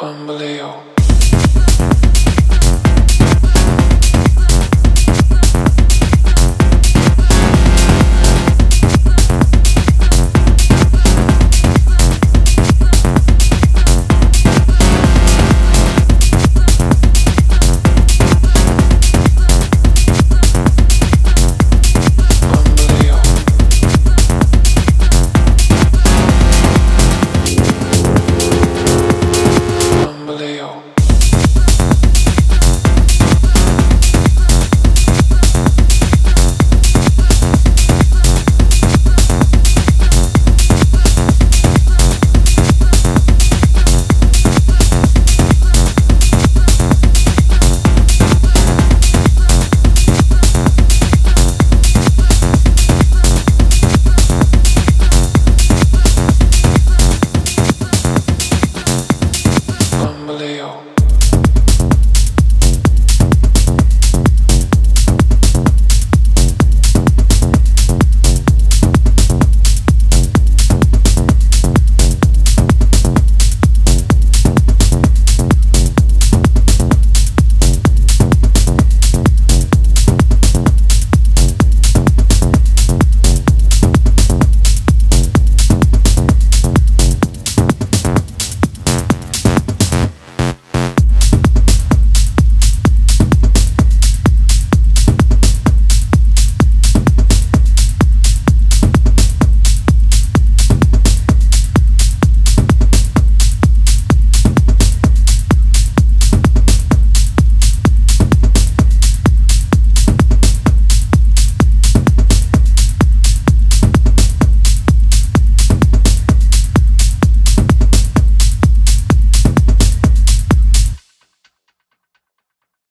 Bambaleo.